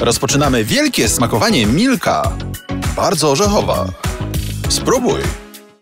Rozpoczynamy wielkie smakowanie Milka. Bardzo orzechowa. Spróbuj.